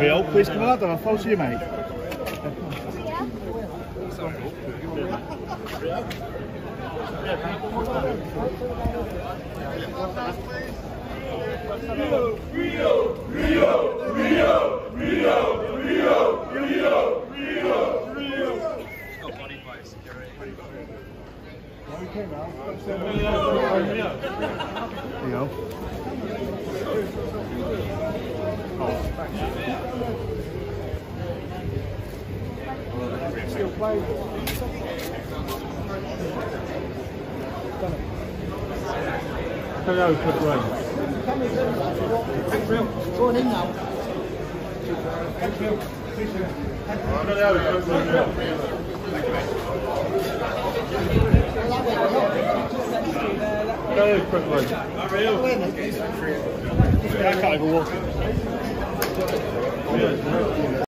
Wil, please come out, I'll follow you, mate. Rio, Rio, Rio, Rio, Rio, Rio, Rio, Rio, Rio. There you know? Hello, good. Thank you. Thank you. Thank you. Thank you. go quickly. I can't even walk. Yeah.